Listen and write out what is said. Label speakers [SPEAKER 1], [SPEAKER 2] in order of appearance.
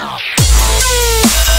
[SPEAKER 1] Música